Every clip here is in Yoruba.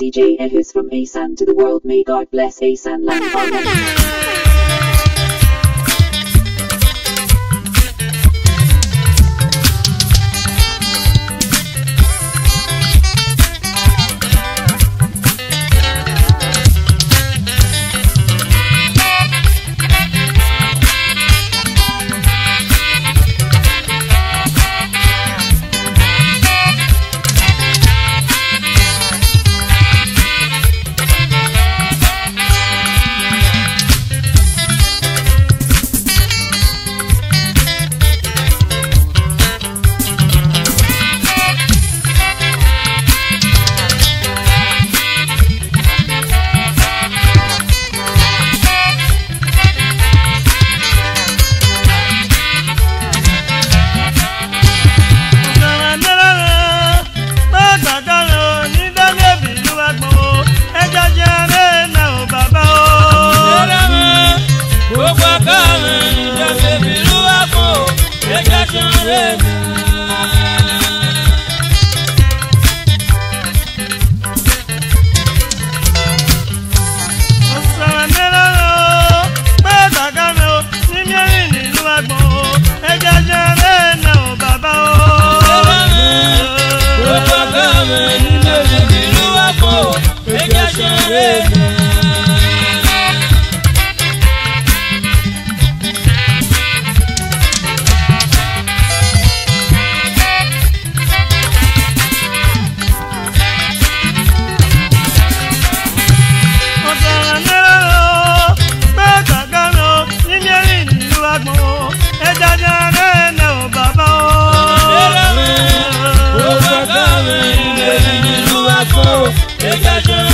DJ Elvis from ASAN to the world. May God bless ASAN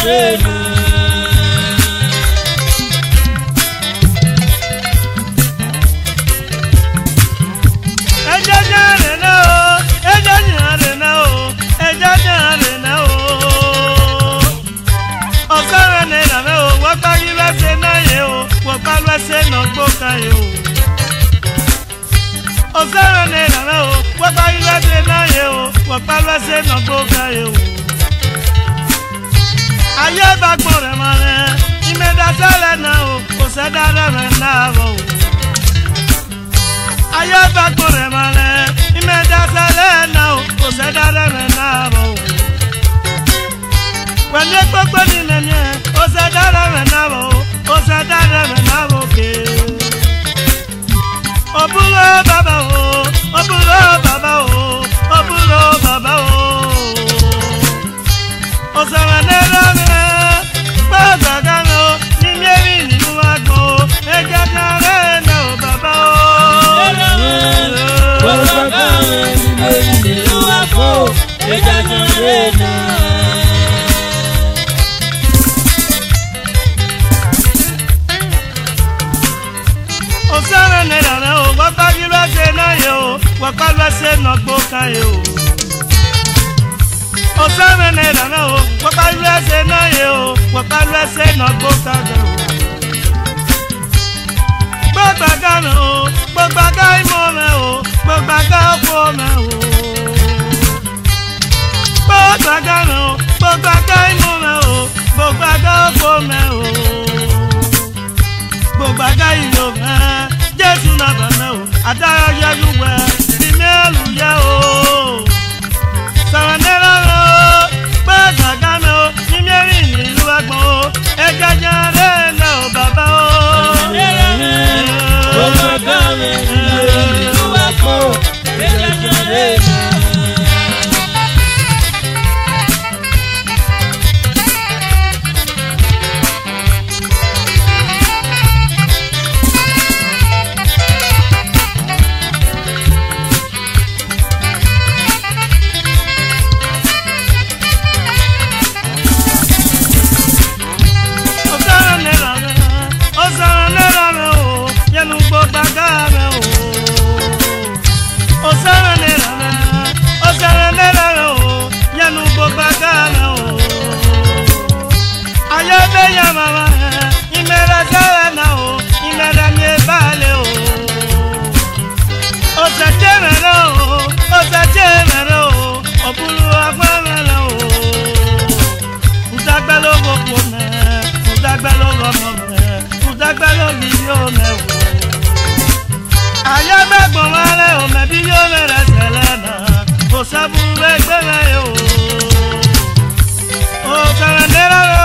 ṣe nù. rẹ̀ náà o ẹjọ́ jẹ́ o ẹjọ́ jẹ́ o. ọ̀sán rẹ̀ nìyẹn o wọ́n parí lọ́sẹ̀ o wọ́n pa lọ́sẹ̀ náà gbọ́ka yẹ o. ọ̀sán rẹ̀ o wọ́n parí lọ́sẹ̀ náà yẹ o wọ́n o ayé bá gbọ́n rẹ̀ mọ́ rẹ̀ ìmẹ̀dásẹ́lẹ̀ náà o kò sẹ́dá rẹ̀ náà o. ayé bá gbọ́n rẹ̀ mọ́ rẹ̀ ìmẹ̀dásẹ́lẹ̀ náà o kò sẹ́dá rẹ̀ náà o. wẹ̀lé gbogbo ní nẹ̀yẹ o sẹ́dá rẹ̀ náà o o sẹ́dá rẹ̀ náà o kè. òbúrò bàbá o òbúrò bàbá o òbúrò bàbá o ọ̀sọ̀rọ̀ lẹ́rọ̀ rẹ̀ gbọ́dọ̀ dáná ní mẹ́rin nínú àgbọ̀ ẹ̀jẹ̀ kárẹ́ ẹ̀nà ò o. gbọ́dọ̀ dáná ní mẹ́rin nínú àgbọ̀ ẹ̀jẹ̀ kárẹ́ ẹ̀nà. ọ̀sọ̀rọ̀ lẹ́rọ̀ rẹ̀ ò wọ́pá bí wọ́n ṣe náà yẹ o wọ́pá bí wọ́n ṣe nà gbó yẹ o o sẹ́mi ní ìdáná o pọ̀pálú ẹsẹ̀ náà yẹ o pọ̀pálú ẹsẹ̀ náà gbó sáré o. gbọ́gbà gánà o gbọ́gbà gá ìmọ̀ mẹ́ o gbọ́gbà gá ọ̀pọ̀ mẹ́ o. gbọ́gbà gánà o gbọ́gbà gá ìmọ̀ mẹ́ o gbọ́gbà gá ọ̀pọ̀ mẹ́ o. gbọ́gbà gá ìlò mẹ́ Jésù náà bàmẹ́ o àdáyọ̀ yẹ́ yú wẹ́ ìmẹ́lù yẹ́ o. ẹ̀yàn rẹ̀ lọ bàbá o. ọmọ gàmẹ̀ ìlú. bí ó mẹ́wò. Àyà gbàgbọ́n wá lẹ́ òmẹ bí yóò mẹ́rẹ̀ tẹ̀lé náà. Kò sábúrú ẹgbẹ́ rẹ̀ o. Òkàrà mẹ́rẹ̀ rẹ̀.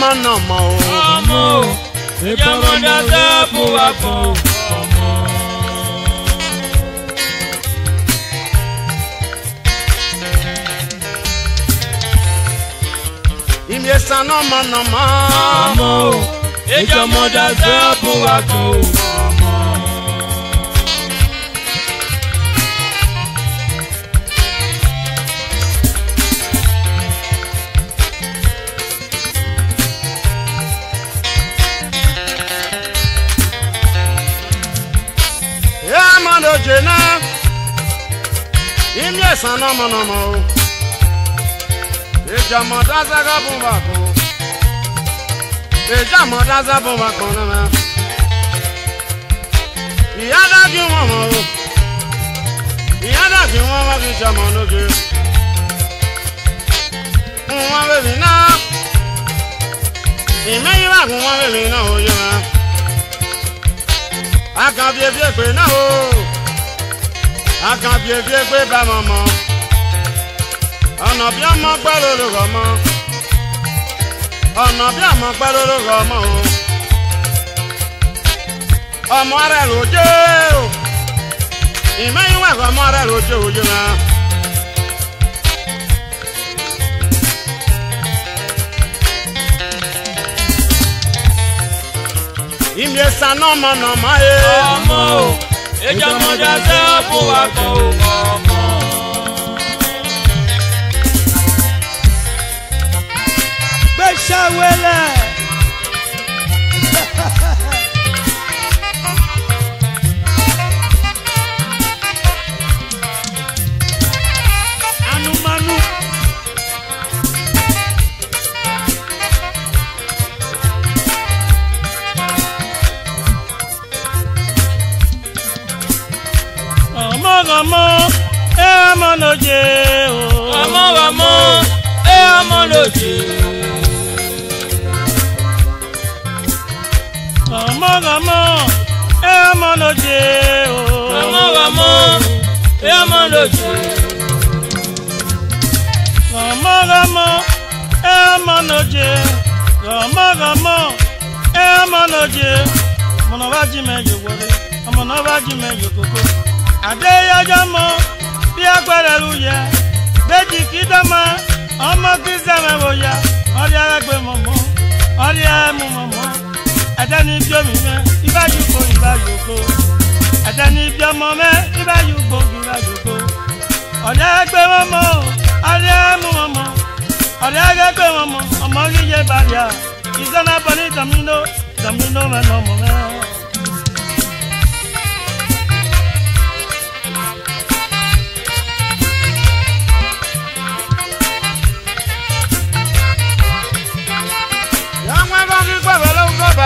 mọ̀nàmọ́ná o. ọmọ o ìjọ mọ dáadáa bù wá bọ̀ ọmọ. ìmìẹ̀sán náà mọ̀nàmọ́. ọmọ o ìjọ mọ dáadáa bù wá bọ̀ ẹ̀sán nọ́mọ̀nọ́mọ o ìjọmọ̀ dáṣẹ́gọ́ bùn bá eja ìjọmọ̀ dáṣẹ́ bùn bá kú nọ́mọ ìyá dájú wọn mọ o ìyá dájú wọn wọn fi jọmọ lóge wọn bèbí náà ìmẹ́yìn wà fún wọn bèbí náà ó yẹ wọn a kàn fi ebi èpè náà o aka biebie gbe ba mɔmɔ ọ̀nà bí ọmọ gbẹ́ lóru rọ̀ mọ́ ọ̀nà bí ọmọ gbẹ́ lóru rọ̀ mọ́ o ọmọ rẹ̀ ló jẹ́ o ìmẹ́yìn wà ọmọ rẹ̀ ló jẹ́ òye náà. ìmìẹ̀sà nọ́mọ nọ́mọ e. yé. ọmọ o ìjọmọdé ṣe é fún wa kó kọ̀ọ̀kan. ọmọ ẹ ọmọ lòjè o. ọmọ ọmọ ẹ ọmọ lòjè. ọmọ ọmọ ẹ ọmọ lòjè o. ọmọ ọmọ ẹ ọmọ lòjè. ọmọ ọmọ ẹ ọmọ lòjè. ọmọ ọmọ ẹ ọmọ lòjè. ọmọ náà wá jí mẹ́ yòwòrè ọmọ náà wá jí mẹ́ yòkòkò àdéyọjọ́ mọ bí agbẹ́rẹ́ lu yẹ bẹ́ẹ̀jì kí dọ́mọ ọmọ kí sẹ́mẹ̀ wò yẹ ọdí alágbé mọ̀mọ́ ọdí ẹ̀mú mọ̀mọ́ ẹ̀jẹ̀ ní bí omi mẹ́ ibájú kò ibájú kò ẹ̀jẹ̀ ní bí ọmọ mẹ́ ibájú kò ibájú kò ọdí alágbé mọ̀mọ́ ọdí ẹ̀mú mọ̀mọ́ ọdí alágbé mọ̀mọ́ ọmọ yíyẹ bàjẹ́ ìsọ́nà bọ̀ ní dọ̀mínó dọ̀mínó mẹ́ nọ̀mọ́ mẹ́.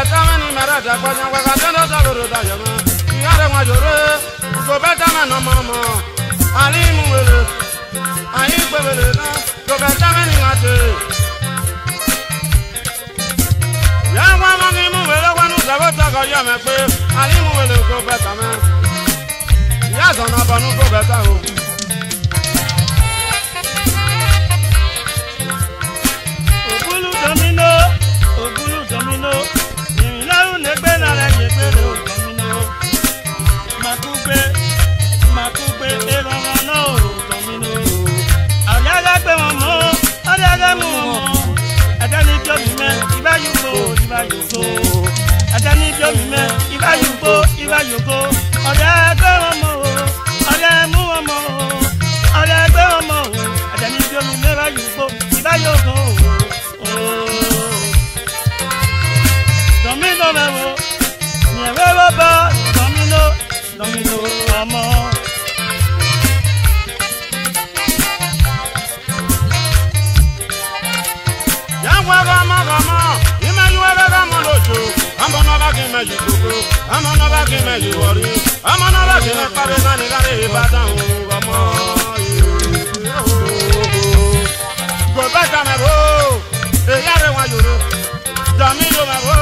tamani mara ta kwanya kwa ka tendo ta goro ta yama yare mwa jore ko be tamani mama ali mu wele ayi gbebele na ko be tamani ngate ya kwa mangi mu wele kwa nu ta ko ta ko yame pe ali mu wele ko be tamani ya zona banu ko be tamani domino, ogulu domino makugbe na rẹ ṣe péré òkè mi náà makugbe makugbe ìrọ̀rùn náà òkè mi náà ọ̀rẹ́ alágbé wọn mọ́ ọ̀rẹ́ alámú wọn mọ́ ẹ̀dẹ́ni bí Domino me voy bàbá lọ́mìnà lọ́mìnà ọmọ. yàgò rọmọ rọmọ ìmọ̀ yìí wẹ́rẹ́ rọmọ lójú ọmọ náà bá kí n mẹ́yì gbogbo ọmọ náà bá kí n mẹ́yì wọ̀rí ọmọ náà bá kí n mẹ́ pàdé náà ní lárí Ìbàdàn ọmọ yìí. gbogbo ẹ̀ka mẹ́rọ èyí àrẹwà yòrò jọ̀mí yóò mẹ́rọ.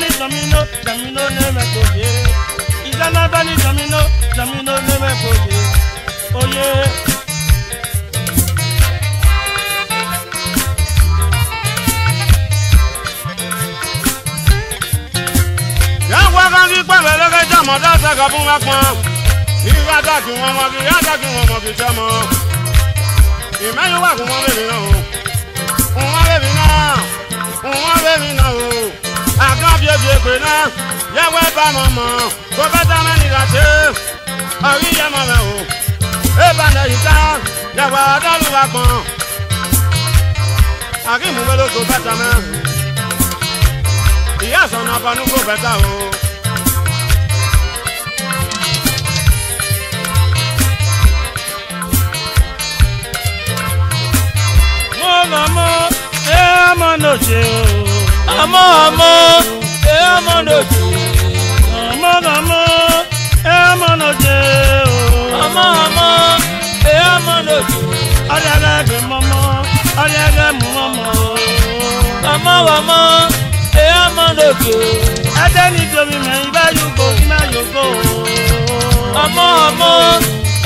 bani domino domino neme koye ìdáná bani domino domino neme koye oye. Oh kan kí pẹ̀lú ẹlẹ́gẹ́jọ́ mọ́ dáṣẹ́ kan fún mẹ́pọ́n ìgbà dàkí wọn mọ́ kí yá dàkí wọn mọ́ kí jẹ́ mọ́ ìmẹ́yìn wà fún wọn bèbí náà o wọn bèbí àkànfíòfì èpè náà yẹwẹ́ bá mọ̀ mọ̀ kó bẹ́ tá mẹ́ni làṣẹ ọ̀rí yẹ mọ̀ mẹ́ o ébànẹ́ yìí tá yẹwẹ́ ọ̀dọ́lùwà pọ̀n àkìmù wẹ́lẹ́ kó bẹ́ tá mẹ́ ìyá sọ̀nà ọ̀bọ̀nú kó bẹ́ tá o. mo lọ mọ ẹ mọ náà ṣe ọmọ ọmọ ẹ ọmọ lòdì ọmọ ọmọ ẹ ọmọ lòdì ọmọ ọmọ ẹ ọmọ lòdì ọdẹ ẹgbẹ mọmọ ọdẹ ẹgbẹ mọmọ ọmọ ọmọ ẹ ọmọ lòdì ẹdẹ ní domi mẹyìn bá yòókò iná yòókò ọmọ ọmọ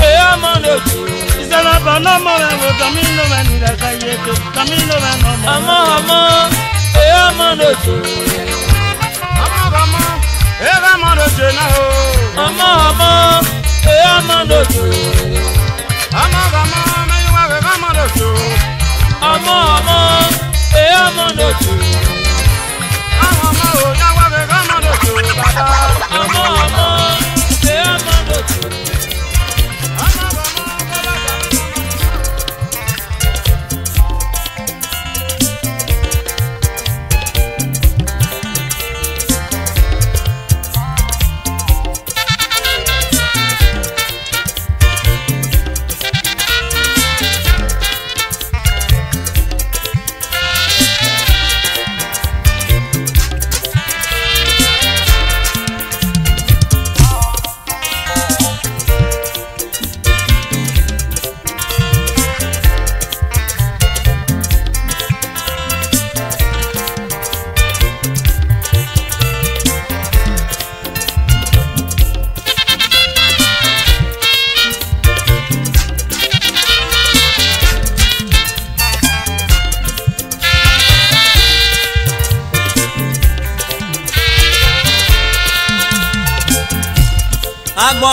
ẹ ọmọ lòdì ìṣẹ̀lẹ̀ bọ náà mọ rẹ wò kàmí ló bẹ nílẹ ká yẹ kó kàmí ló bẹ nọ mọ ọmọ ọmọ. Eva Monojo. Ọmọ ọmọ Eva Monojo náà o. Ọmọ ọmọ Eva Monojo. Ọmọ ọmọ Mẹ́yìnwá Eva Monojo. Ọmọ ọmọ Eva Monojo. Ọmọ ọmọ Òyìnwá Eva Monojo bàbá. Ọmọ ọmọ Eva Monojo.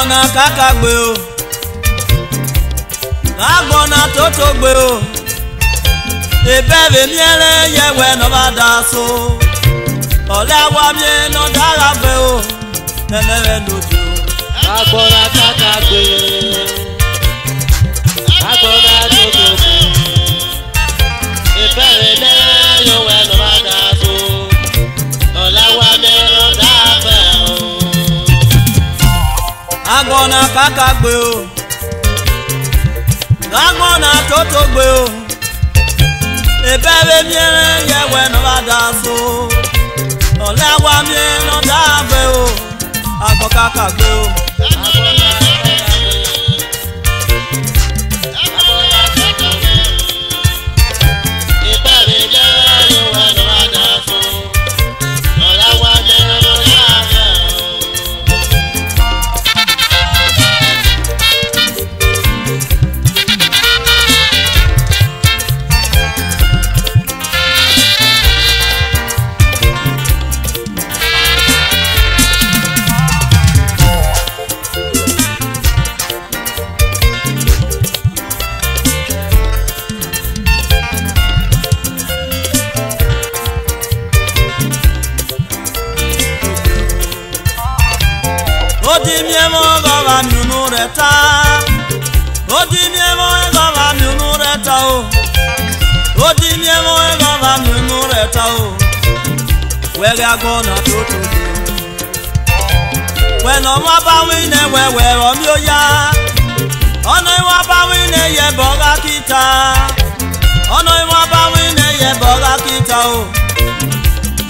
agbọ̀nà kàkàgbé o agbọ̀nà tótógbé o ìbẹ̀rẹ̀ miẹ̀rẹ̀ yẹ̀wẹ̀ nọ́ba dà so ọ̀lẹ́ wa mi nọ́ dára fẹ́ o tẹ́lẹ̀rẹ̀ lójú. agbọ̀nà kàkàgbé agbọ̀nà tótógbé ìbẹ̀rẹ̀ lẹ́. dagona kakagbe o dagona totogbe o ebebe miere yewe nọba da so ọlẹwa mi nọ dáàbẹ o agbọ kakagbe o. reta odimiemo egova miunu reta o odimiemo egova miunu reta o wege agbona toto wena nwa bawi ne wewe omi oya ọ̀nà ìwọ̀n abáwí ni yẹ bọ́ra kíta ọ̀nà ìwọ̀n abáwí ni yẹ bọ́ra o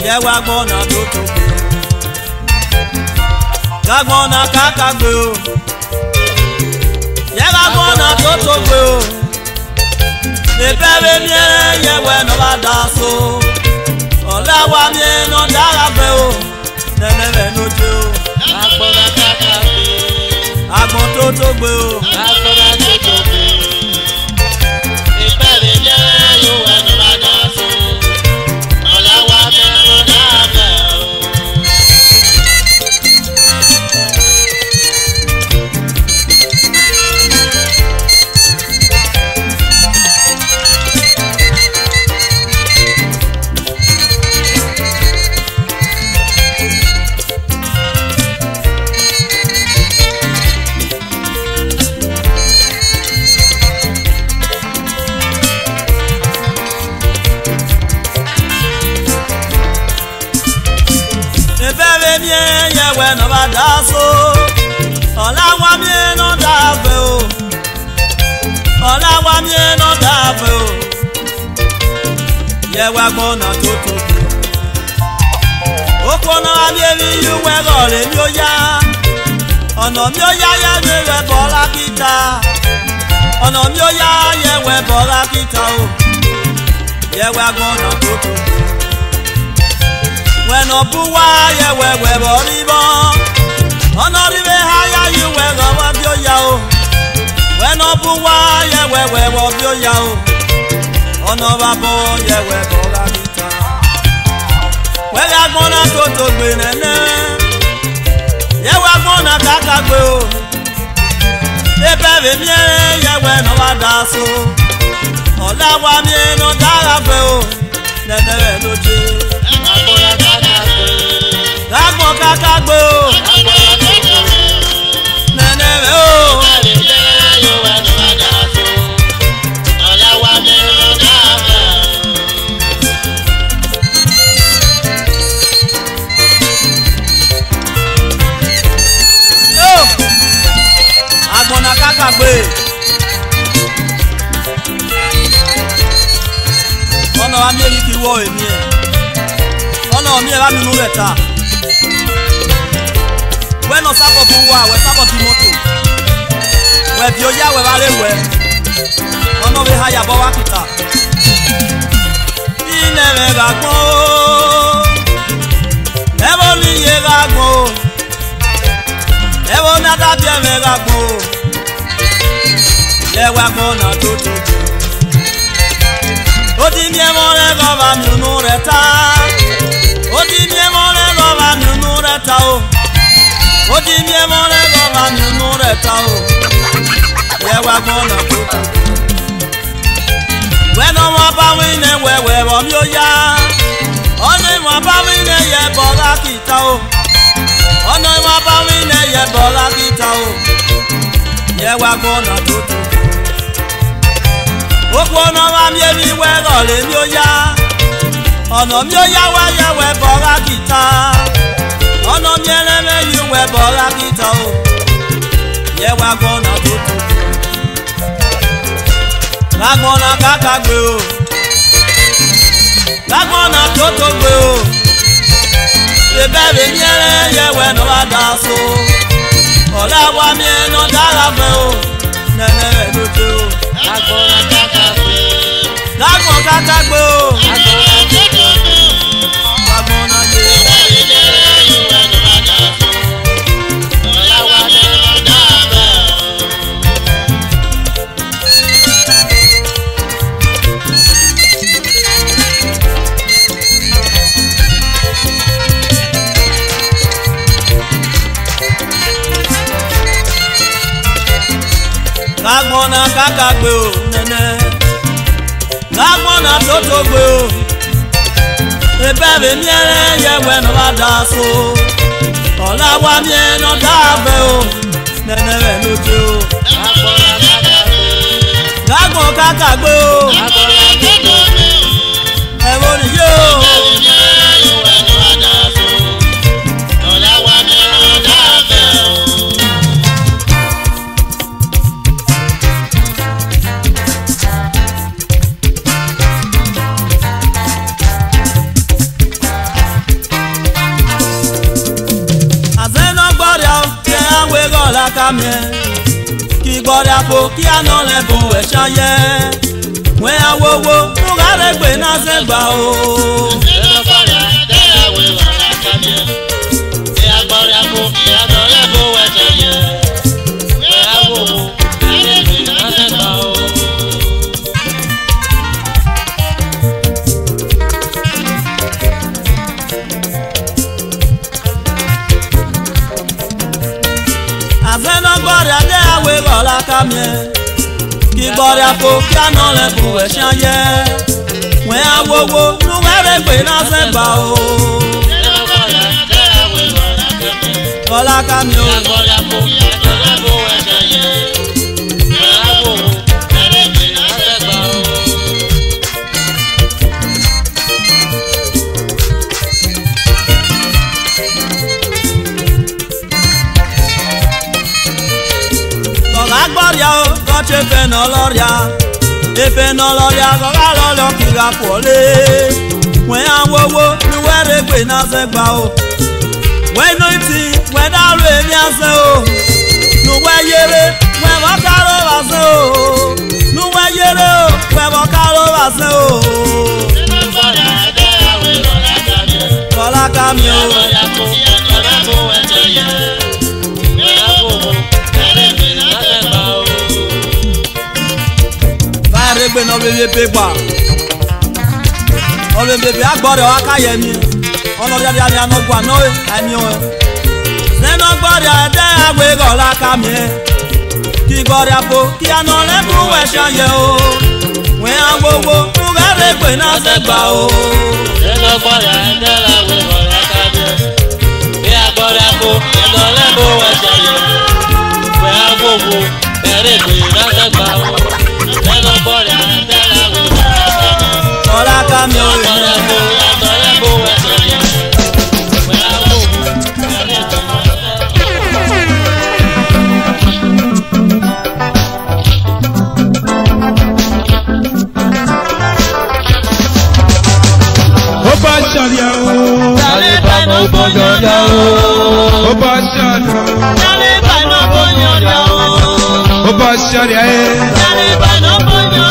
Ye wá gbọ́nà tó tó gbé o gbàgbọ́nà kákàgbé o agona totogbe o ebere mie yewe nọba da so ọlawa mie nọ dara be o nenere noje o agbọn totogbe o. daso ọ̀la wa mi ẹnu dàbẹ̀ o ọ̀la wa mi ẹnu dàbẹ̀ o yẹ wa gbọ́nà tó tóbi oko náà mi èmi yí wẹ́rọ̀ rẹ̀ mi ó yá ọ̀nà mi ó yá yẹ mi rẹ̀ bọ́ lákìtà ọ̀nà mi ó yá yẹ wẹ́ bọ́ lákìtà o yẹ wa gbọ́nà tó tóbi wẹ́nà bú wá yẹ wẹ́wẹ́ bọ́ níbọn ọ̀nàrìwé háyà haya wẹ̀rọ wá bí ó yá o wẹ́nà bú wá yẹ̀wẹ̀wẹ̀ we bí ó yá o ọ̀nà bá bọ́ yẹ̀wẹ̀ bọ́ lá níta. wẹ́rẹ́ agbọ́nà tó tó gbé nẹ́nẹ́ yẹ̀wẹ̀ agbọ́nà kàkà gbé o ebe bè ye we no wá dá so ọ̀la wa mí ẹnu dára fẹ́ o nẹ́nẹ́ rẹ̀ ló jẹ́ agbọ́nà kàkà gbé. lágbọ̀n kàkà gbé o wọ èmi ẹ ọ̀nà mi ẹ bá mi nú rẹ̀ ta wẹ́nà sábọ̀ fún wa àwẹ̀ sábọ̀ fi mọ́tò wɛviwo ya wɛ va lé wɛ ɔnɔ bi ha yabɔ wa kita bí ko, va gbɔn o nɛbɔ mi yé va gbɔn o nɛbɔ nata biɛ mɛ va gbɔn o lɛ wa gbɔn na tó tó tó o ti miɛ mɔ lɛ gɔba nunu rɛ ta o ti miɛ mɔ lɛ gɔba nunu rɛ ta o o ti miɛ mɔ lɛ gɔba nunu rɛ ta o wewa gbọ́nà kókó. Wẹ́nà wọn bá wí ní wẹ̀wẹ̀ wọ̀ mí ó yá. Ọ̀nà ìwọ̀n bá wí ní yẹ bọ̀lá kìtà o. Ọ̀nà ìwọ̀n bá wí ní yẹ bọ̀lá kìtà o. Yẹwa gbọ́nà kókó. Gbogbo ọ̀nà wa mi èmi wẹ̀ rọ̀lẹ́ mi ó yá. Ọ̀nà mi ó yá wá yẹ wẹ̀ bọ̀lá kìtà. Ọ̀nà mi ẹlẹ́mẹ̀yìn wẹ̀ bọ̀lá kìtà o. Yẹwa gbọ́nà kókó lágbọ́n na kàkà gbé o lágbọ́n na tótó gbé o ìbẹ́ rè ní ẹrẹ́ yẹwẹ́ ní wàá dà so ọ̀rẹ́ wa mi ẹnu dára fẹ́ o nẹ́nẹ́ rẹ̀ ló dé o lágbọ́n na kàkà gbé o lágbọ́n kàkà o. kagbɔna kakagbe o nene kagbɔna totogbe o ebe be mie lɛ yewɛ nɔba da so ɔla wa mie nɔda abɛ o nene bɛ n'odze o kagbɔ kakagbe o ɛwɔ ni o. aka mie ki gbɔɖaƒo ki anɔ le bo ɛsɛ yɛ wɛ awowo nuɣa ɖe gbe na se gba o. la ka mie kibɔɖe afɔkia nɔ le kowɛsia yɛ wɛn awowo nuwɛrɛ gbe na se gba o. kɔla ka mie o. n'ọrịa ọkọchị efe n'ọlọrịa efe n'ọlọrịa gọghalọ ọlọ ka ị ga-apụọle nwee awụwo n'uwere egbe n'azụ gba o wee n'iti wee darụ emi azụ o n'uwe yere wee bọkara ụbazụ o n'uwe yere o wee bọkara ụbazụ o. kọlá kàmi o. egbe na obebepe gba obebepe agbọrọ aka yẹ mi ọlọrọ yẹ mi anọgba nọ ẹni o nínú gbọdọ ẹdẹ agbẹgọ laka mi kí gbọdọ po kí anọ lẹbu ẹsẹ yẹ o wọn yà gbogbo nugare egbe náà ṣe gbà o. nínú gbọdọ ẹdẹ agbẹgọ laka mi kí agbọdọ po kí anọ lẹbu ẹsẹ yẹ o wọn yà gbogbo nugare egbe náà ṣe gbà o. boca, meu irmão. Ó bá opa, o. Tálíbà náà bó yan opa, o. Ó bá ṣàríà ẹ̀. opa, náà bó yan ọ̀dà o.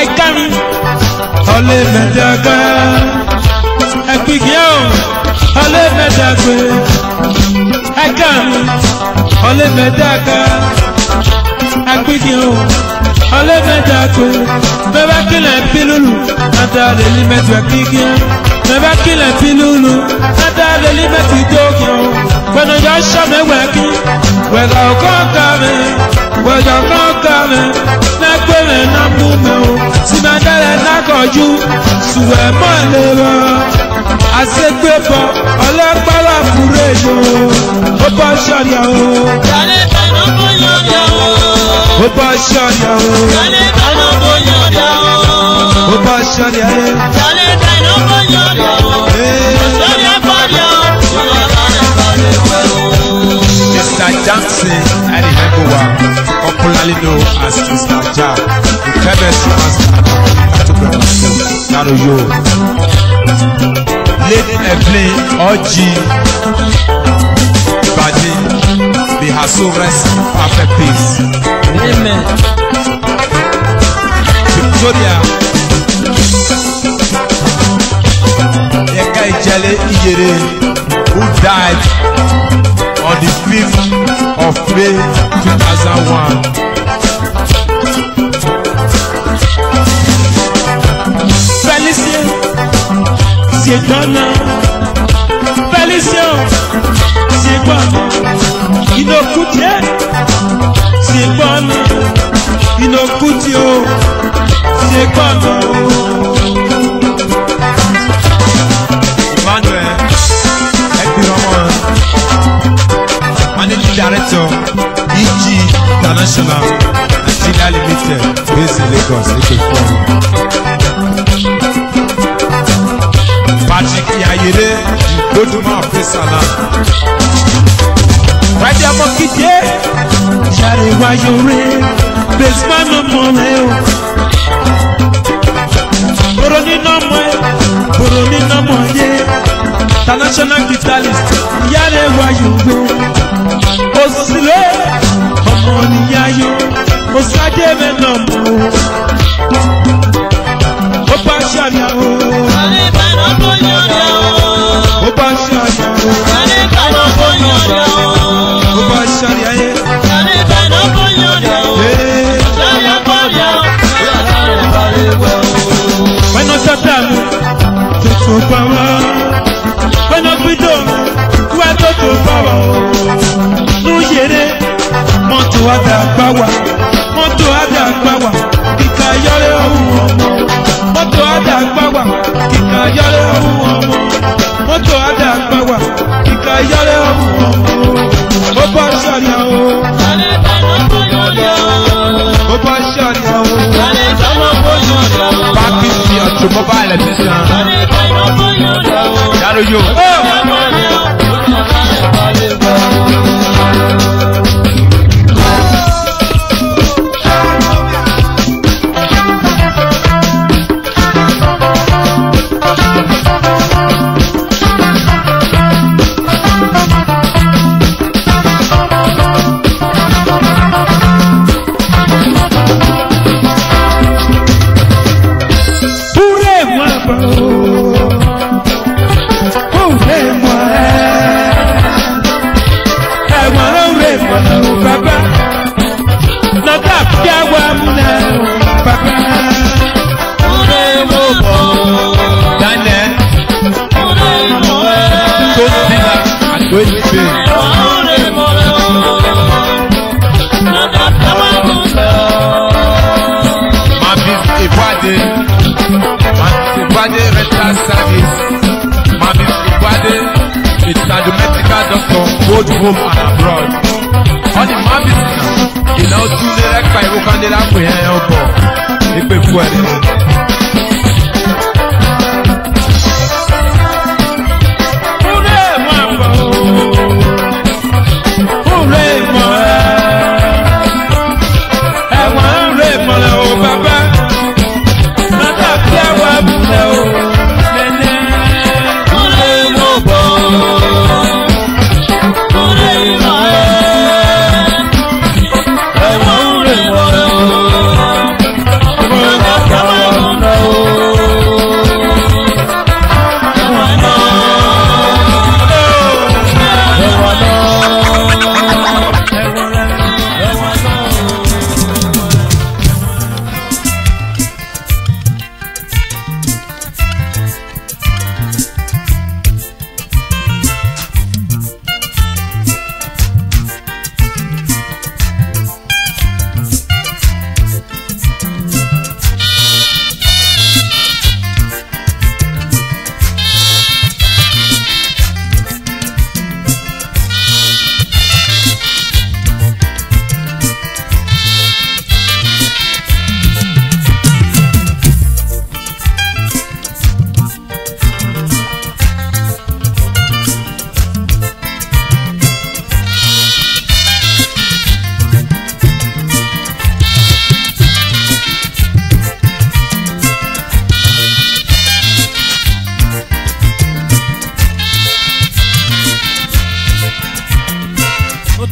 Ẹ̀kẹ́mi. Ọlé mẹ́tẹ́gbẹ́. Ẹ̀kpìkì yẹn o. Ọlé mẹ́tẹ́gbẹ́. Ẹ̀kẹ́mi. Ọlé mẹ́tẹ́gbẹ́. Ẹ̀kpìkì yẹn o. Ọlé mẹ́tẹ́gbẹ́. Bẹ́ẹ̀ kílẹ̀ pílùlù. Àtàlẹ́ ní mẹ́tẹ́gbẹ́ yẹn. Bẹ́ẹ̀ kílẹ̀ pílùlù. Àtàlẹ́ ní mẹ́tẹ́gbẹ́ yẹn o. Fẹ́nu yọ sọ́mẹ́wẹ́ kí. Wẹ̀lá ọkọ̀ kàmi wẹjọ kọkàn mi lẹgbẹrẹ náà bú mi o sinadẹrẹ náà kọjú sùwẹ mọ lè rọ àṣegbébọ ọlọpàá fúre yo ó bọ ṣọyà o. yàrá ìbànú bó yọjà o. ó bọ ṣọyà o. yàrá ìbànú bó yọjà o. ó bọ ṣọyà o. yàrá ìbànú bó yọjà o. ọ̀ṣọ́rí ẹ̀fọ́ rẹ̀ o. ọ̀ṣọ́rí ẹ̀fọ́ rẹ̀ o dances any hegowa popularly known as Mr. Ja the famous master photographer Naroyo late Evelyn Orji Ibaji may her soul rest in perfect peace. Amen. Victoria. Yeka jale Iyere who died the fifth of May two thousand one. Felicia Siegana Felicia Siegana Inokutie Siegana Inokutio Siegana. Emmanuel Ekpiroma. Managing Director EG International Nigeria Limited based in Lagos Ekefo. Patrick Yayere Loduma Fesana. Friday Amokide Jare Wayore Baseman ọmọ rẹ o. Boro nínú ọmọ ẹ, boro nínú ọmọ yẹ. International guitarist. living no lẹ́sìn sàn. Yàrá yóò. both home and abroad. All my business. you know, two direct by Wakandela, we have your ball. If we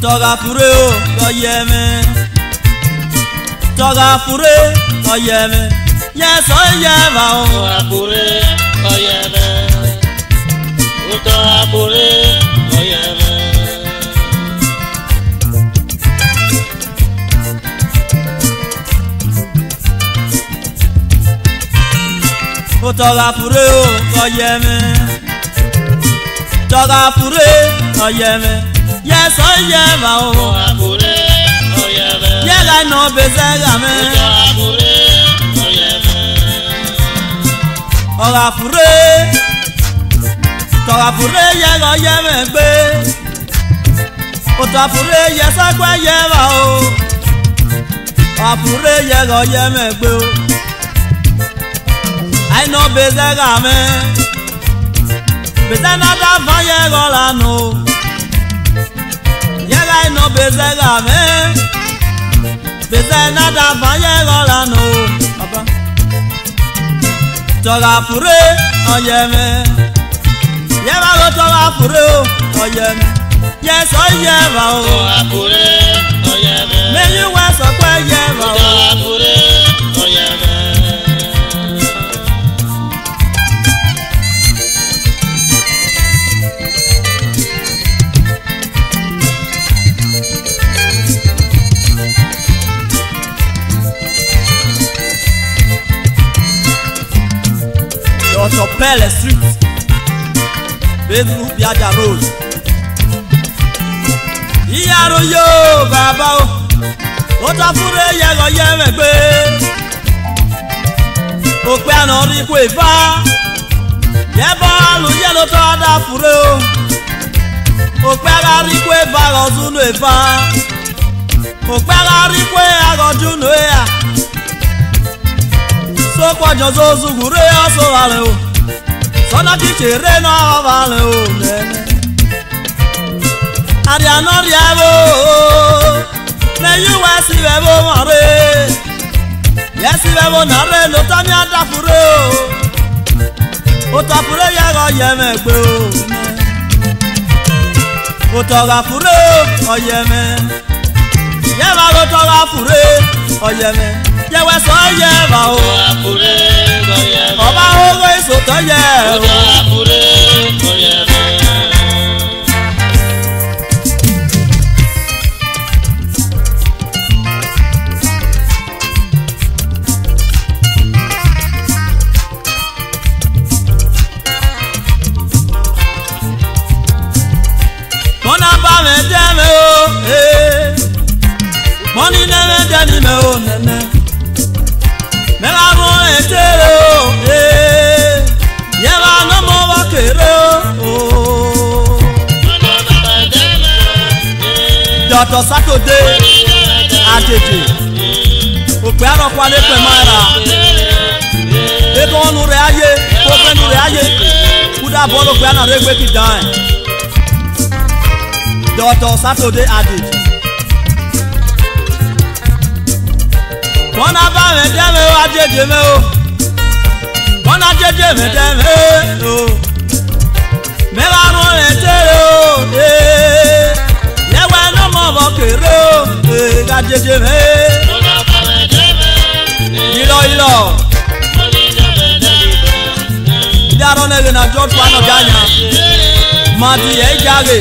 Toga fure o lọ yẹ mi tọ́ka fure lọ yẹ mi yẹ sọ yẹ ma o. tọ́ka fure lọ yẹ mi fure lọ yẹ mi. o tọ́ka fure o lọ yẹ mi fure lọ yẹ Yes, sọ oh, oh. yẹ bá o. yẹ lànà bẹsẹ̀ gàmẹ. ọ̀rọ̀ àfúré tọ̀rọ̀ àfúré yẹ lọ yẹ mẹ gbé. òtò àfúré yẹ sọ́gbẹ́ yẹ bá o. àfúré yẹ lọ yẹ mẹ gbé o. àìnà bẹsẹ̀ gàmẹ. bẹsẹ̀ náà dá fún yẹ lọ lànà o lai no beze ga me beze na da ba ye go no baba to ga fure oye me ye ba go to ga fure oye me ye so ye ba o to ga fure oye me me you wa so pe ye ba o to ga fure oye me Belle Street, Bẹ́ẹ̀rù Biaja Road. Ìyàrá yóò bàbá o, ota fure yego yẹ̀rọ yẹ̀rẹ̀ gbé. Òpè àná rí kò ìfá, yẹ́bọ̀ àlùyẹ̀ ló tọ́ o. Òpè àrà rí kò ìfá rọ̀dún ló ìfá. Òpè àrà rí kò ìfá rọ̀dún ló yà. Sọ́kọ̀jọ́ sọ́sùn kúrẹ́ ọ̀sọ̀ o. Kona chichere no vale une Aria no riavo Ne yu wa si bevo mare Ye si bevo nare lo tani adafure o Otafure yago me, gbe o Otogafure oyeme Yeba go me, ye Yewe so yeba o Otogafure ọba ogo èso tó yẹ o. mọ́nà bá mi jẹ́ mi o eh. mọ́nì nẹ́mẹ́jẹ́ ni mi ò nẹ́mẹ́. dọ̀tọ̀ sátòdé àjèjì òpè àrọ̀pọ̀ alẹ́ pẹ̀ máa rà ètò ọ̀nù rẹ̀ ayé kó fẹ́nu rẹ̀ ayé kúdà bọ́ọ̀lù pé àná rẹ̀ gbé kìdá ẹ̀ dọ̀tọ̀ sátòdé àjèjì. mọ́nà bá mi dẹ́mi wá jẹjẹ mi o mọ́nà jẹjẹ mi dẹ́mi o mi bá rún rẹ̀ tẹ́lẹ̀ o lẹ́wẹ̀ẹ́ eh. náà ọmọ kéré o èèyàn jẹjẹ mẹ. ilọ ilọ. yàrá nẹgẹ na jọ tó àná gánà màdì ẹ jáde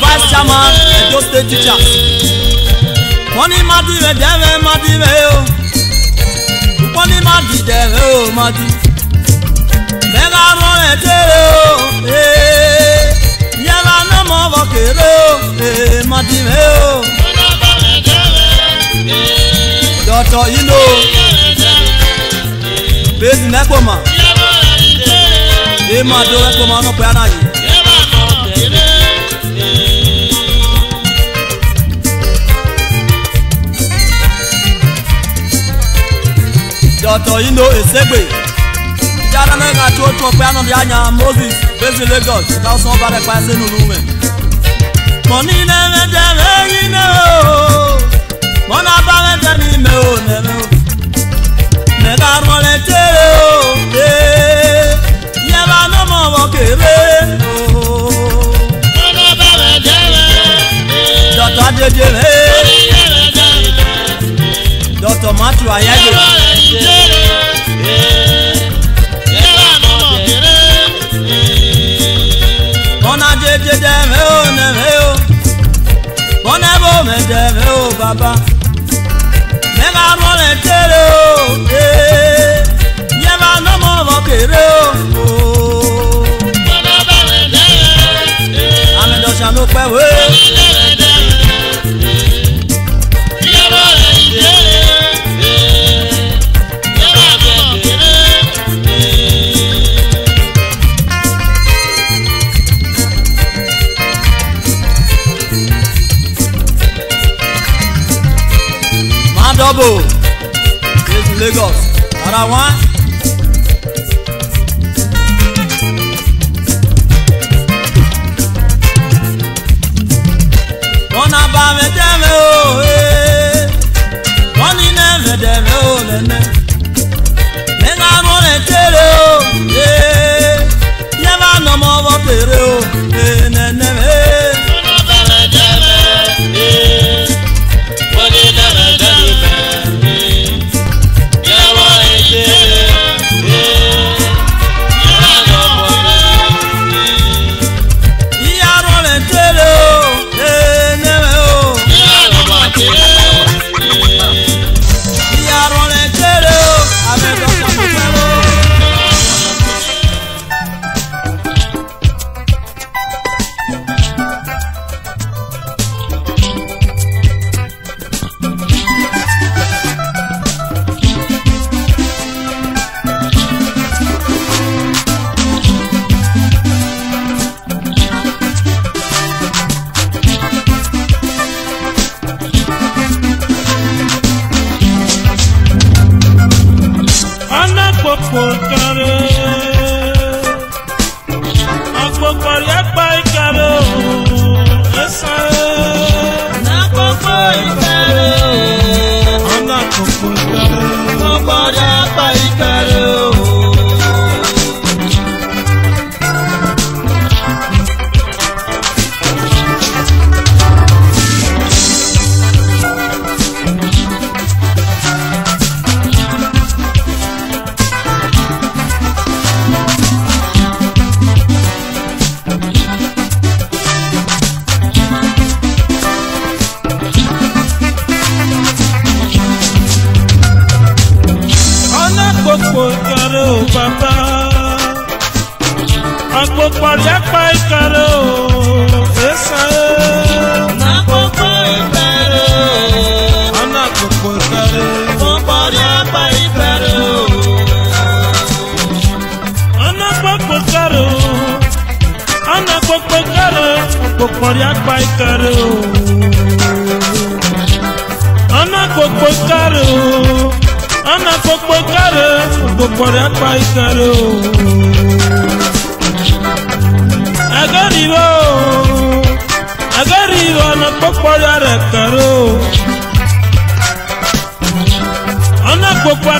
vice chairman edo state teachers. wọ́n ní màdì rẹ̀ dẹ́rẹ́ màdì rẹ̀ o wọ́n ní màdì dẹ́rẹ́ o màdì. mẹ́ta mọ́ rẹ̀ tẹ́lẹ̀ o mọ́ bọ̀ kéré o èèmọ̀ eh, dì mí o. dọ̀tọ̀ yìí lò bẹ́ẹ̀ni nẹ́kọ̀ mà èèmọ̀ àdó ẹ̀kọ́ mà ọ̀nà pẹ́ àná yìí. dọ̀tọ̀ yìí lò èsègbè yàrá náà ká tó tó pẹ́ àná yà nyà moses bẹ́ẹ̀ni lagos táwọn sọ́ọ́ bá rẹ̀ pa ẹsẹ̀ nínú rẹ̀ mọ̀ní nẹ́mẹ́jẹ́ lẹ́yìn náà o mọ́nà bá mẹ́jẹ́ ní mẹ́ o nẹ́mẹ́ o nẹ́ka rọlẹ̀ tẹ́lẹ̀ o lé yẹ́bà ló mọ̀ wọ́n kéré o. mọ́nà bá mẹ́jẹ́ lẹ́. dọ̀tọ̀ adéjé lẹ́. dọ̀tọ̀ mọ́tò ayẹ́dẹ́. yẹ́bà bo me de me o baba me ga mo le tere o eh ye ma no mo bo kere o. bàbá bá wẹ̀ dẹ́. àmì dọ̀sán ló pẹ́ wé. Abo Ìlú Lagos ara wọn. wọ́n na me mi dẹ́mi o wọ́n ní nẹ́mi dẹ́mi o lẹ́nẹ́ nígbà mú ni tẹ́lẹ̀ o eh. yẹ́ bá no mọ́ bọ́ tẹ̀lé o.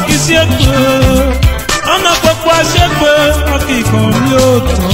kì í ṣe pé ọ̀nà pọ̀pọ̀ ṣe pé ọkì kan yóò tán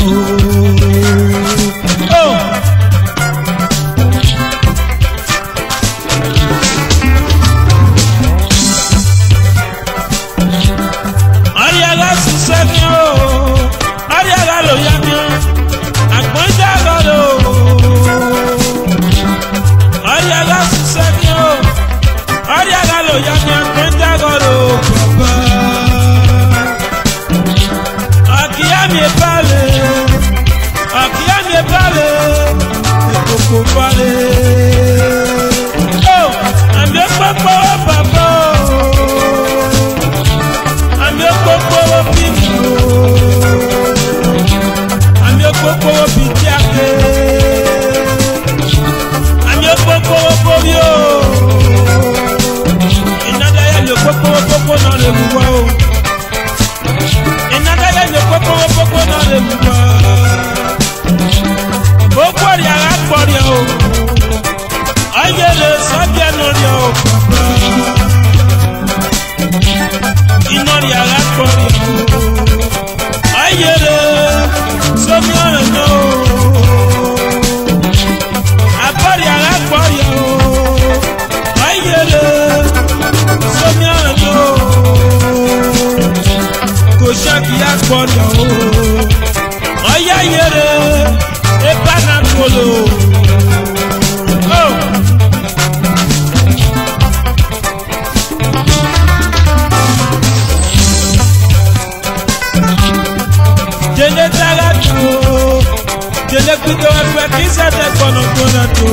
Alegbido ẹgbẹ́ kí sẹ́tẹ̀ kọ̀nà gbóná tó.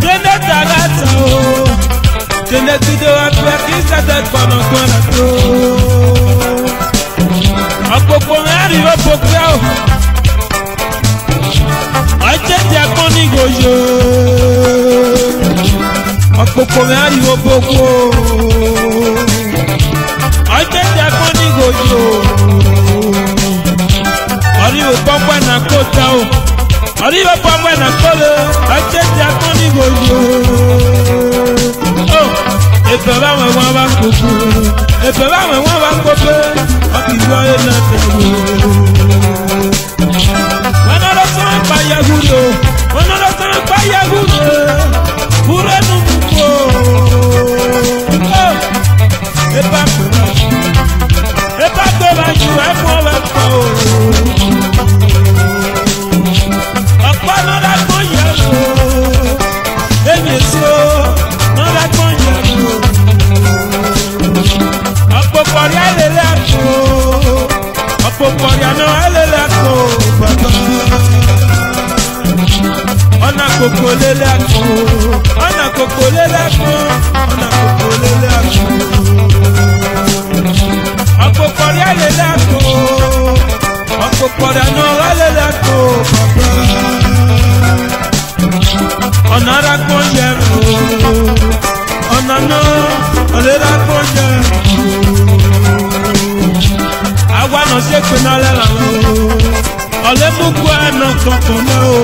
Gbéné tààrà tán o. Alegbido ẹgbẹ́ kí sẹ́tẹ̀ kọ̀nà gbóná tó. Ọ̀pọ̀pọ̀ rẹ́rìn ó o. Ọjẹ́ tí a kún gojo. gòjò. Ọ̀pọ̀pọ̀ rẹ́rìn o. Ọjẹ́ tí a kún ní o pɔmpɔ na ko ta o ɔdi bɛ pɔmpɔ na ko le ɔtsɛ ti akɔ ni gbogbo o efe ba wɛ wɔn ba koko efe ba wɛ wɔn ba koko ɔbi wɔ ye na tɛ o. wɔn ɔlɔ sɔn pa yagu do wɔn ɔlɔ sɔn pa yagu do fure nu mu o epa kpɛ ba ju epa kpɛ ba ju ɛfɔ bɛ kpɔ o. Poporiano elele ako bàbá. Ọ̀nà kòkò lélé ako. Ọ̀nà kòkò lélé ako. Ọ̀nà kòkò lélé ako. Ọ̀pọ̀pọ̀rí elele ako. Ọ̀pọ̀pọ̀riano elele ako bàbá. Ọ̀nà ara kò yẹ o. Ọ̀nà náà ọ̀lẹ́ra kò yẹ o. nọlẹ lọwọ ọlẹmúkú ẹnà kọkàn náà o.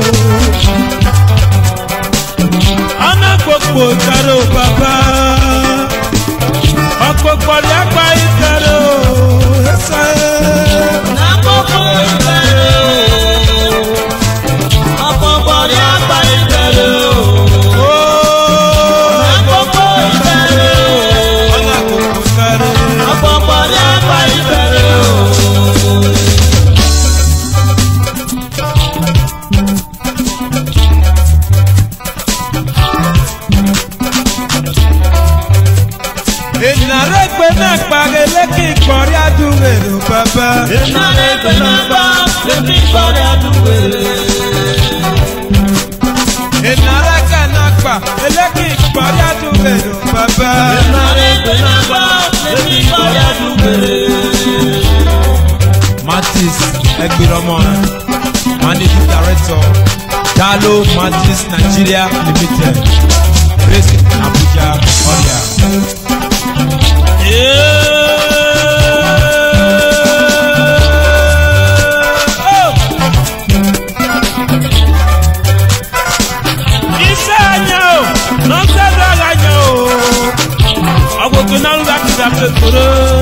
ọ̀nà gbogbo ìtàdó bàbá ọ̀pọ̀ pọ̀lẹ́. ìnáwó ìpínlẹ̀ bá èmi gbọ́dọ̀ dùgbèrè. ìnáwó kanakpa eléki gbọ́dọ̀ dùgbèrè bàbá. ìnáwó ìpínlẹ̀ bá èmi gbọ́dọ̀ dùgbèrè. Matis Egbiromo Managing Director Dalo Matis Nigeria Limited based in Abuja, Oria. Yeah. Kırıl kırıl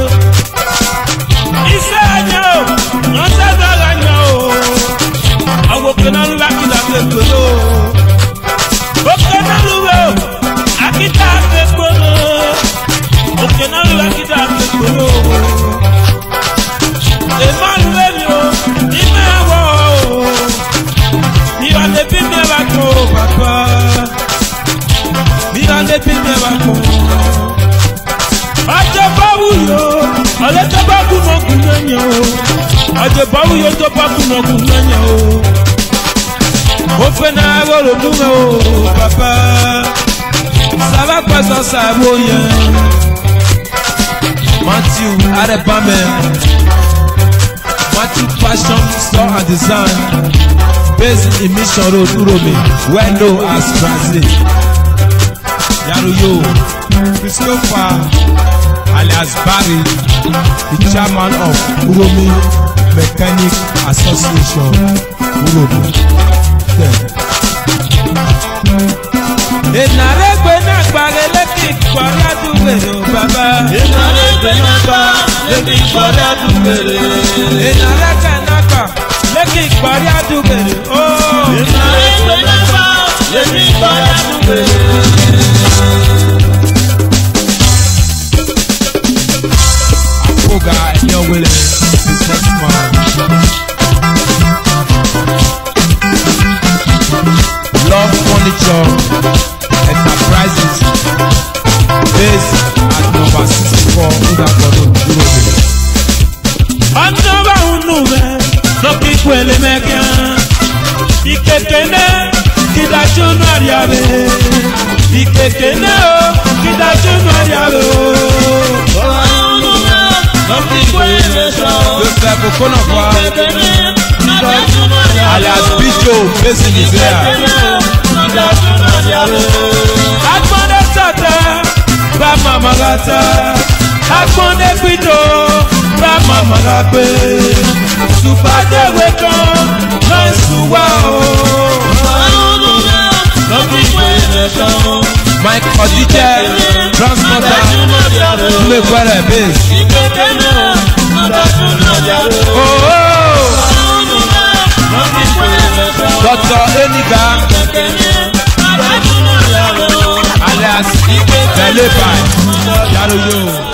bawuyo tó bá kùnà kùnà nyà o mo fẹ́ náà wọ́rọ̀ o papa sábà pàṣẹ sábò yẹn matthew arẹbàmẹ matthew Passion, store and design based in mission road uromi well known as brazil yaruyo christopher alias barry the chairman of Uromi Mechanic Association Uromi. Ìnàrè gbé náà gbàgé lẹ́kì kọ́lá dùgbèrè bàbá. Ìnàrè gbé náà gbà lẹ́kì kọ́lá dùgbèrè. Ìnàrè gbé náà gbà lẹ́kì kọ́lá dùgbèrè. Ìnàrè gbé náà gbà lẹ́kì kọ́lá dùgbèrè. cool guy, yo Willie, it's such fun. Love furniture, enterprises, this at number 64 Udakodo, Urobe. Anaba unuwe, loki kwele mekan, ikekene, kidachunu ariabe, ikekene o, kidachunu ariabe o le peuple konofa alias bijo besi nigeria. agbọ́ndé sọ̀tẹ̀ bá màmá la tẹ̀ agbọ́ndé gbìdó bá màmá la gbé supàdéwé kan máa ń sùn wá o. lọ́bí ìgbẹ́ ilẹ̀ tán. Mike Odije Transmota Mmekwere Bass. Oh, oh. Dr. Eniga alias Bellebai Yaroyo.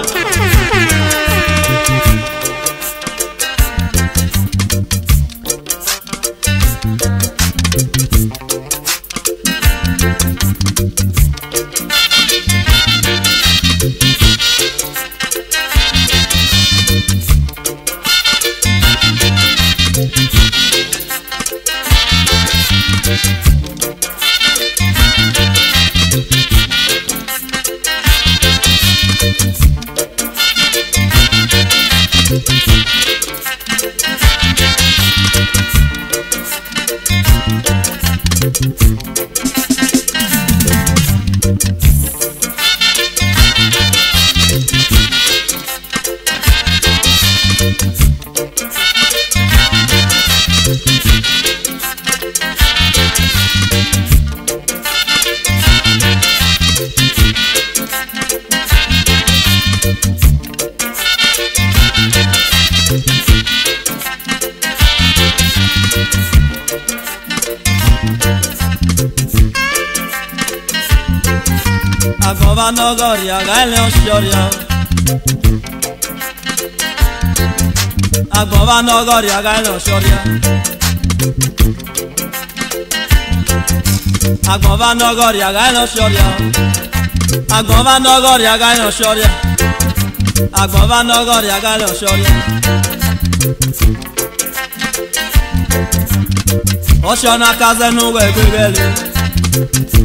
agova nogoria gaile osioria agova nogoria gaile osioria agova nogoria gaile osioria agova nogoria gaile osioria agova nogoria gaile osioria osiona kaze nugwe kwegele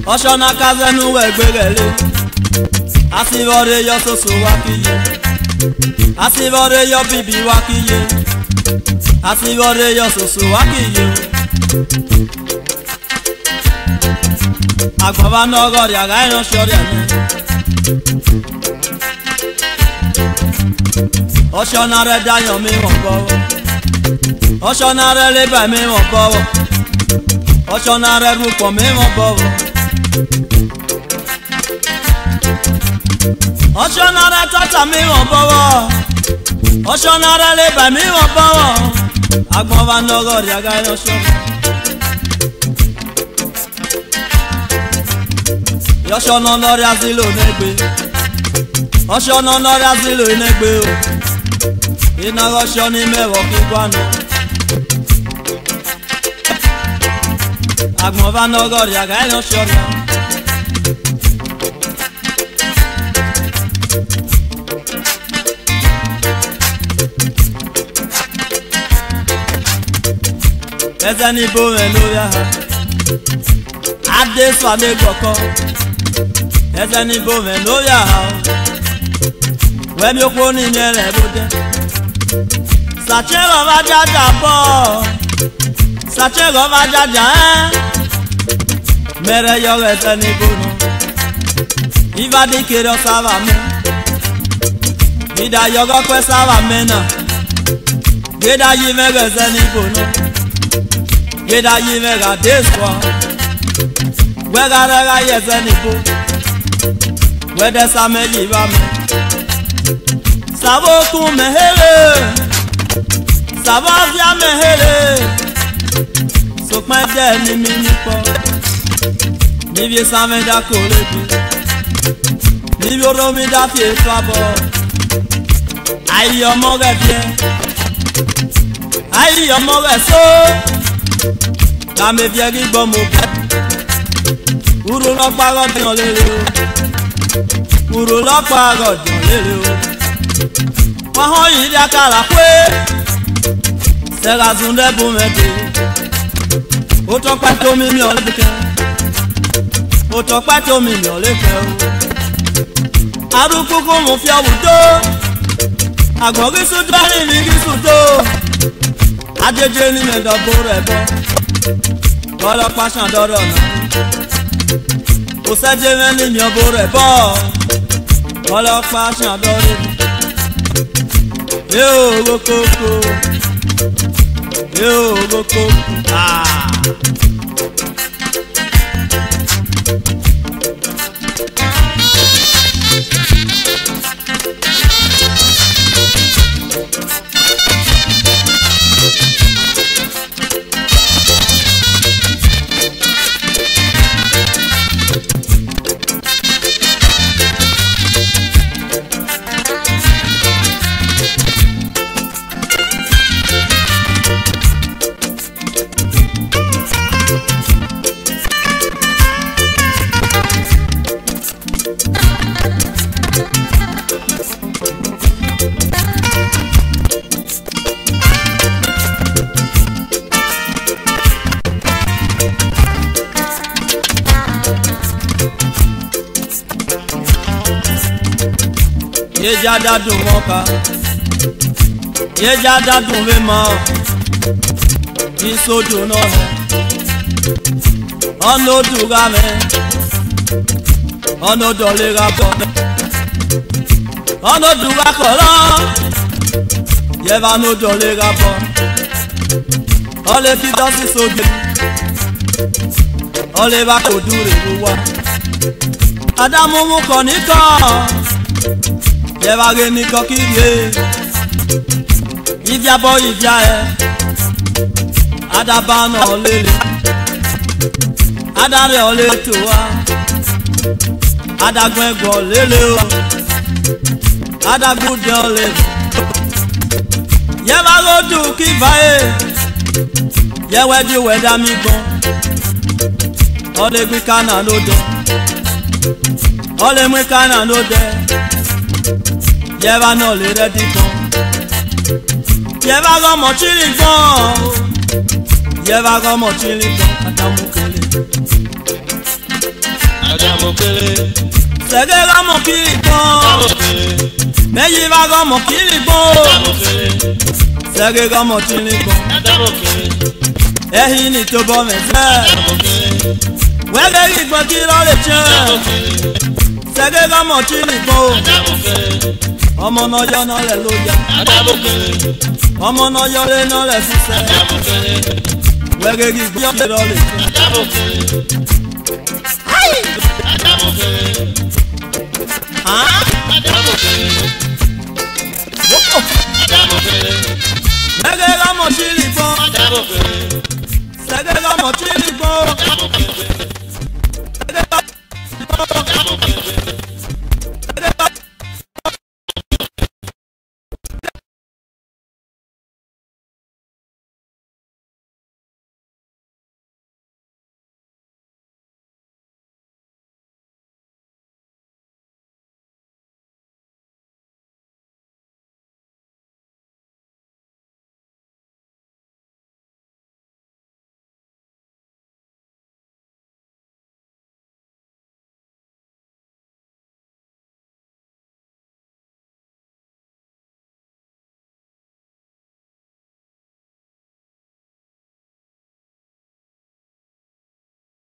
ọsọ n'aka zenu wee gberele asịrị ya soso wakiye asịrị ya bibi wakiye asịrị ya soso wakiye agbaba n'ọgọrịa gaghị n'ọsọrịa ọsọ n'ara dayọ mi wọn bọwọ ọsọ n'ara leba mi wọn bọwọ ocho nare rupo mimo bobo ocho nare tata mimo bobo ocho nare leba mimo bobo agbon va nogo riaga yosho yosho no lori asilo negbe ocho no lori asilo inegbe o inago sho ni mewo kigbanu. Agmovano gorja ga eno shorja Ezani bove nuja Ade swame koko Ezani bove nuja Wemi okwoni nyele bude Sachero va jaja bo Sachero va jaja eh mere yowe tani bono iva dikero sava me ida yogo kwe sava mena geda yi mege tani bono geda yi mega deswa wegara ga ye tani bo wede same liva me savo tu mehere savo via mehere sokpa jẹ ni mi nipo. Nibye sa men da kolepi Nibye ro mi da fye fabo Ayi ọmọ rẹ fie Ayi ọmọ rẹ so Lame fie ki gbọ mo pẹ Uro lọ parọ dìyàn lele o Uro lọ parọ dìyàn lele o Wọ́n hàn yìí dákàlà pé Sẹ́ra sunlẹ̀ bùn mẹ́tò Ó tọ́ pẹ́ tó mímí ọ̀lẹ́bùkẹ́ òtò pátó mi mi ò lè fẹ́ o. arúgbókò mo fi ọ̀wù tó àgbọ̀n gíṣù tó rí mi gíṣù tó àjẹjẹ ni mi dọ̀gbò rẹ̀ bọ́ kọ́lọ́pàá ṣàn dọ́rọ̀ náà kò sẹ́jẹ́ mẹ́ni mi ọ̀bọ rẹ̀ bọ́ kọ́lọ́pàá ṣàn yóò wo kókó yóò wo kókó. Ah. jada dun ka, ye jada dun be ma iso dun nọ hẹ ọno dun ga mẹ ọno dọle ga bọ mẹ ọno dun ga kọlọ yẹ ba no dọle ga bọ ọle fi dọsi so de ọle ba ko dun wa adamu mu kọ nikọ. Ye Devare ni kokirie Ivia boy ivia e Adaba na olele Adare ole to wa Adagun egbo lele o Adagun e. de ole Yẹ̀wá rodu kí báyé yẹ̀wẹ́ di da mi o gan ọlẹ́gbẹ́ de, o dán ọlẹ́mú kánà ló de chili yẹba náà lè rẹ́dí tán yẹba gọmọ chiri tán yẹba gọmọ chiri tán adamukele adamukele sẹgẹ gọmọ kiri tán mẹyì bá gọmọ kiri tán sẹgẹ gọmọ chiri tán ẹ̀yin ni tó bọ mẹsẹ wẹgẹ ìgbọn kí lọ lè tiẹ sẹgẹ gọmọ chiri tán ọmọ náà yọ náà rẹ̀ ló yá. ọmọ náà yọ lé náà rẹ̀ sísẹ́. wẹ́gẹ́gì gbọ́ lè rọlẹ̀. Gẹ́gẹ́ lọ́mọ tí ì gbọ́. Gẹ́gẹ́ lọ́mọ tí ì gbọ́. Gẹ́gẹ́ lọ́mọ tí ì gbọ́.